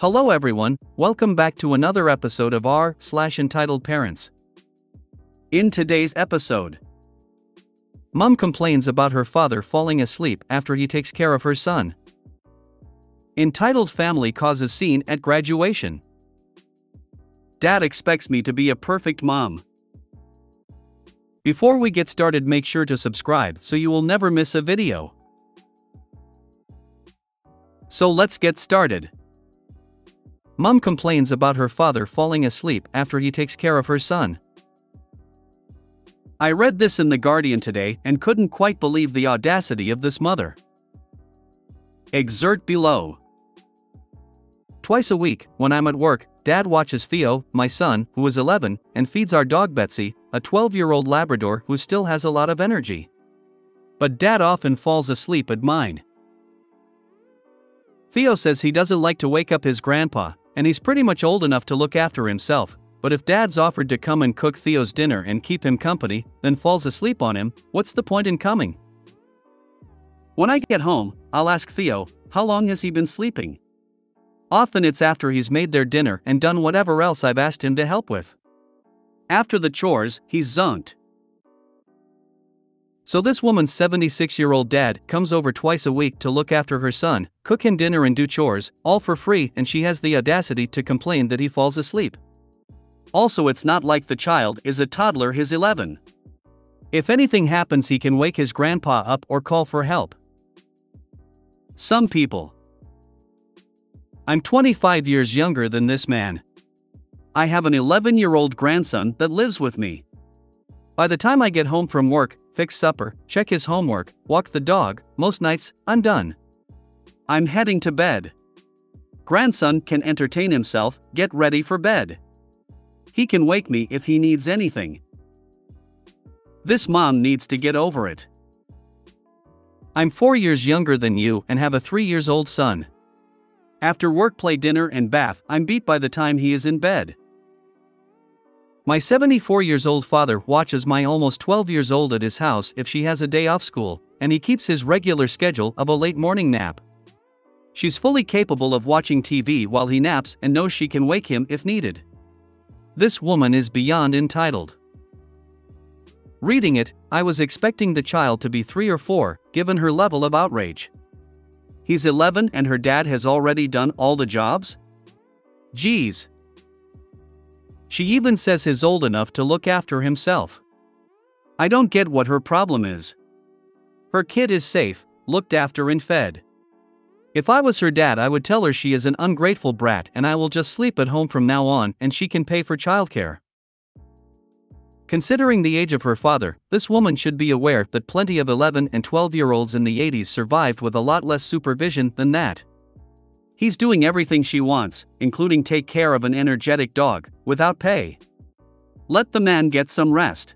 Hello everyone, welcome back to another episode of R slash entitled parents. In today's episode, Mom complains about her father falling asleep after he takes care of her son. Entitled family causes scene at graduation. Dad expects me to be a perfect mom. Before we get started, make sure to subscribe so you will never miss a video. So let's get started. Mom complains about her father falling asleep after he takes care of her son. I read this in The Guardian today and couldn't quite believe the audacity of this mother. Excerpt below. Twice a week, when I'm at work, Dad watches Theo, my son, who is 11, and feeds our dog Betsy, a 12 year old Labrador who still has a lot of energy. But Dad often falls asleep at mine. Theo says he doesn't like to wake up his grandpa, and he's pretty much old enough to look after himself. But if dad's offered to come and cook Theo's dinner and keep him company, then falls asleep on him, what's the point in coming? When I get home, I'll ask Theo, how long has he been sleeping? Often it's after he's made their dinner and done whatever else I've asked him to help with. After the chores, he's zonked. So this woman's 76 year old dad comes over twice a week to look after her son, cook him dinner and do chores, all for free, and she has the audacity to complain that he falls asleep. Also, it's not like the child is a toddler, he's 11. If anything happens, he can wake his grandpa up or call for help. Some people. I'm 25 years younger than this man. I have an 11 year old grandson that lives with me. By the time I get home from work, fix supper, check his homework, walk the dog, most nights, I'm done. I'm heading to bed. Grandson can entertain himself, get ready for bed. He can wake me if he needs anything. This mom needs to get over it. I'm four years younger than you and have a three years old son. After work, play dinner, and bath, I'm beat by the time he is in bed. My 74 years old father watches my almost 12 years old at his house if she has a day off school, and he keeps his regular schedule of a late morning nap. She's fully capable of watching TV while he naps and knows she can wake him if needed. This woman is beyond entitled. Reading it, I was expecting the child to be 3 or 4, given her level of outrage. He's 11 and her dad has already done all the jobs? Geez. She even says he's old enough to look after himself. I don't get what her problem is. Her kid is safe, looked after, and fed. If I was her dad, I would tell her she is an ungrateful brat and I will just sleep at home from now on and she can pay for childcare. Considering the age of her father, this woman should be aware that plenty of 11 and 12 year olds in the 80s survived with a lot less supervision than that. He's doing everything she wants, including take care of an energetic dog, without pay. Let the man get some rest.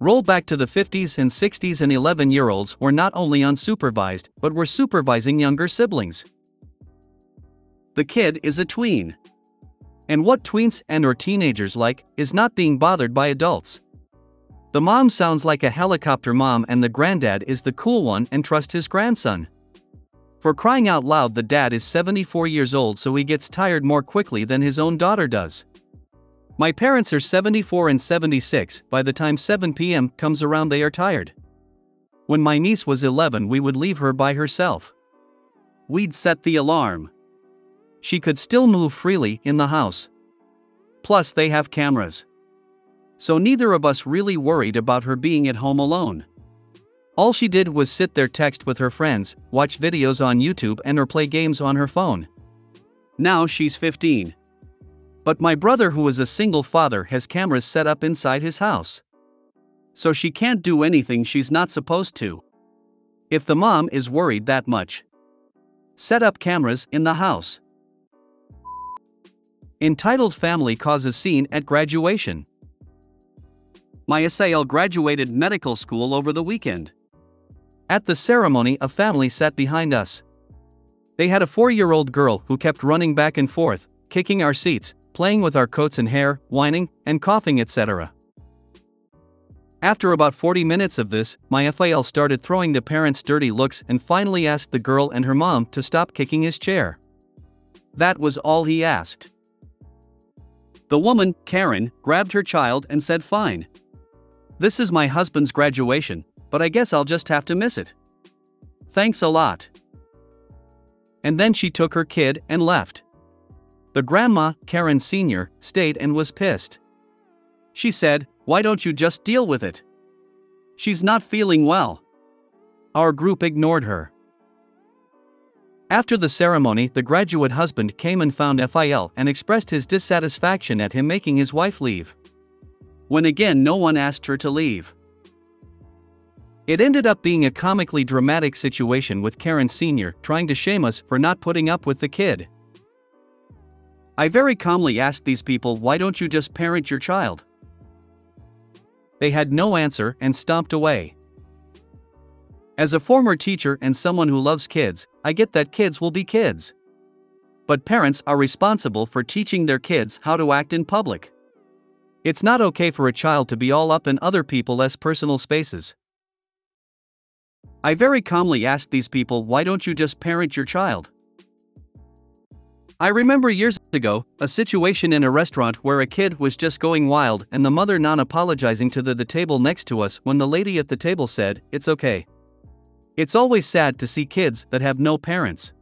Roll back to the 50s and 60s, and 11 year olds were not only unsupervised, but were supervising younger siblings. The kid is a tween. And what tweens and or teenagers like is not being bothered by adults. The mom sounds like a helicopter mom and the granddad is the cool one and trust his grandson. For crying out loud, the dad is 74 years old, so he gets tired more quickly than his own daughter does. My parents are 74 and 76, by the time 7 pm comes around, they are tired. When my niece was 11, we would leave her by herself. We'd set the alarm. She could still move freely in the house. Plus, they have cameras. So neither of us really worried about her being at home alone. All she did was sit there, text with her friends, watch videos on YouTube, and or play games on her phone. Now she's 15. But my brother, who is a single father, has cameras set up inside his house. So she can't do anything she's not supposed to. If the mom is worried that much, set up cameras in the house. Entitled Family causes scene at graduation. My SAL graduated medical school over the weekend. At the ceremony, a family sat behind us. They had a four year old girl who kept running back and forth, kicking our seats, playing with our coats and hair, whining, and coughing, etc. After about 40 minutes of this, my FAL started throwing the parents dirty looks and finally asked the girl and her mom to stop kicking his chair. That was all he asked. The woman, Karen, grabbed her child and said, Fine. This is my husband's graduation, but I guess I'll just have to miss it. Thanks a lot. And then she took her kid and left. The grandma, Karen Sr., stayed and was pissed. She said, Why don't you just deal with it? She's not feeling well. Our group ignored her. After the ceremony, the graduate husband came and found FIL and expressed his dissatisfaction at him making his wife leave. When again, no one asked her to leave. It ended up being a comically dramatic situation with Karen Sr. trying to shame us for not putting up with the kid. I very calmly asked these people, why don't you just parent your child? They had no answer and stomped away. As a former teacher and someone who loves kids, I get that kids will be kids. But parents are responsible for teaching their kids how to act in public. It's not okay for a child to be all up in other people's personal spaces. I very calmly asked these people, why don't you just parent your child? I remember years ago, a situation in a restaurant where a kid was just going wild and the mother non apologizing to the, the table next to us when the lady at the table said, It's okay. It's always sad to see kids that have no parents.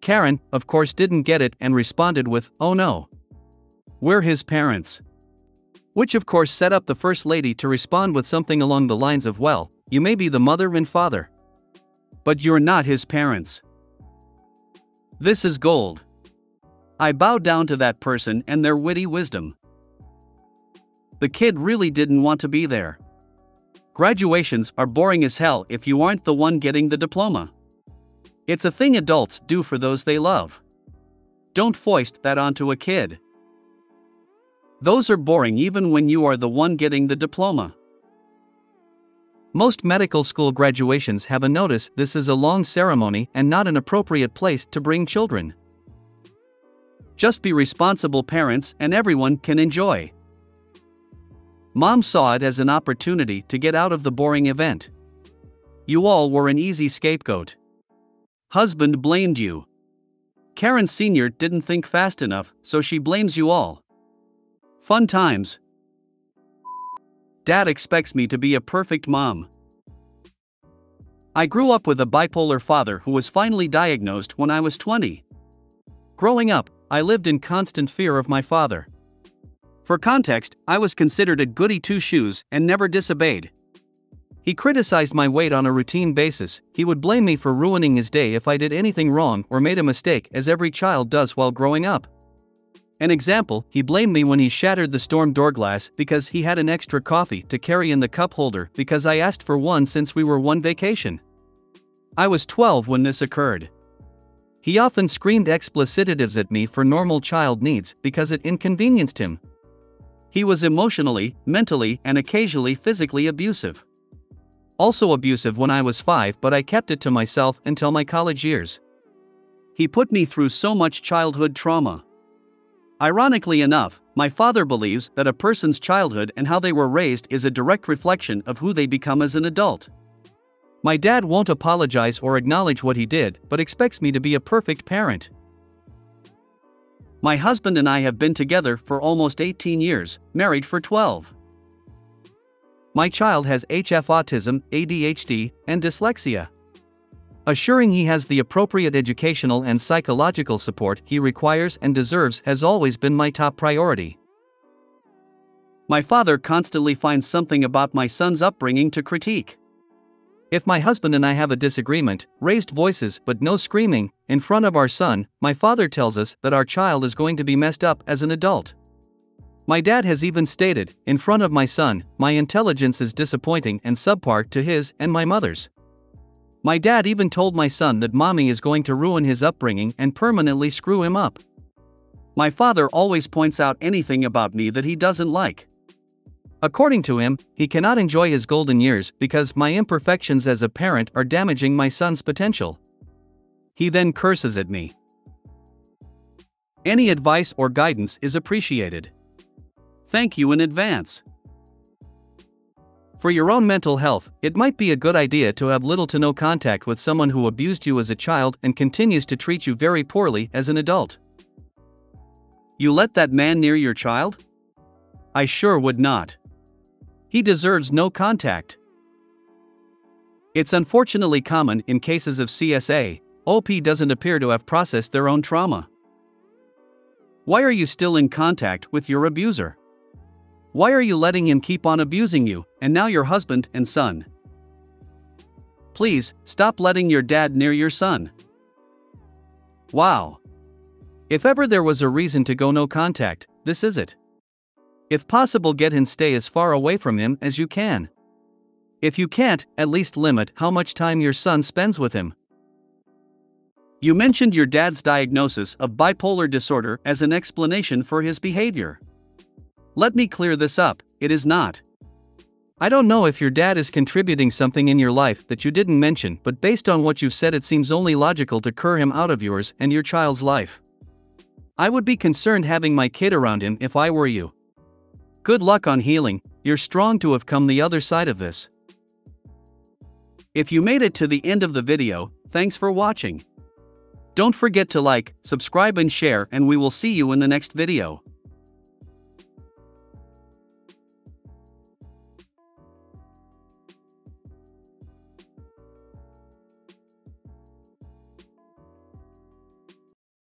Karen, of course, didn't get it and responded with, Oh no. We're his parents. Which, of course, set up the First Lady to respond with something along the lines of, Well, you may be the mother and father. But you're not his parents. This is gold. I bow down to that person and their witty wisdom. The kid really didn't want to be there. Graduations are boring as hell if you aren't the one getting the diploma. It's a thing adults do for those they love. Don't foist that onto a kid. Those are boring even when you are the one getting the diploma. Most medical school graduations have a notice this is a long ceremony and not an appropriate place to bring children. Just be responsible parents and everyone can enjoy. Mom saw it as an opportunity to get out of the boring event. You all were an easy scapegoat. Husband blamed you. Karen Sr. didn't think fast enough, so she blames you all. Fun times. Dad expects me to be a perfect mom. I grew up with a bipolar father who was finally diagnosed when I was 20. Growing up, I lived in constant fear of my father. For context, I was considered a goody two shoes and never disobeyed. He criticized my weight on a routine basis, he would blame me for ruining his day if I did anything wrong or made a mistake, as every child does while growing up. An example, he blamed me when he shattered the storm door glass because he had an extra coffee to carry in the cup holder because I asked for one since we were one vacation. I was 12 when this occurred. He often screamed explicitives at me for normal child needs because it inconvenienced him. He was emotionally, mentally, and occasionally physically abusive. Also abusive when I was 5, but I kept it to myself until my college years. He put me through so much childhood trauma. Ironically enough, my father believes that a person's childhood and how they were raised is a direct reflection of who they become as an adult. My dad won't apologize or acknowledge what he did, but expects me to be a perfect parent. My husband and I have been together for almost 18 years, married for 12. My child has HF autism, ADHD, and dyslexia. Assuring he has the appropriate educational and psychological support he requires and deserves has always been my top priority. My father constantly finds something about my son's upbringing to critique. If my husband and I have a disagreement, raised voices but no screaming, in front of our son, my father tells us that our child is going to be messed up as an adult. My dad has even stated, in front of my son, my intelligence is disappointing and subpar to his and my mother's. My dad even told my son that mommy is going to ruin his upbringing and permanently screw him up. My father always points out anything about me that he doesn't like. According to him, he cannot enjoy his golden years because my imperfections as a parent are damaging my son's potential. He then curses at me. Any advice or guidance is appreciated. Thank you in advance. For your own mental health, it might be a good idea to have little to no contact with someone who abused you as a child and continues to treat you very poorly as an adult. You let that man near your child? I sure would not. He deserves no contact. It's unfortunately common in cases of CSA, OP doesn't appear to have processed their own trauma. Why are you still in contact with your abuser? Why are you letting him keep on abusing you, and now your husband and son? Please, stop letting your dad near your son. Wow. If ever there was a reason to go no contact, this is it. If possible, get and stay as far away from him as you can. If you can't, at least limit how much time your son spends with him. You mentioned your dad's diagnosis of bipolar disorder as an explanation for his behavior. Let me clear this up it is not. I don't know if your dad is contributing something in your life that you didn't mention, but based on what you've said, it seems only logical to cur him out of yours and your child's life. I would be concerned having my kid around him if I were you. Good luck on healing, you're strong to have come the other side of this. If you made it to the end of the video, thanks for watching. Don't forget to like, subscribe and share and we will see you in the next video.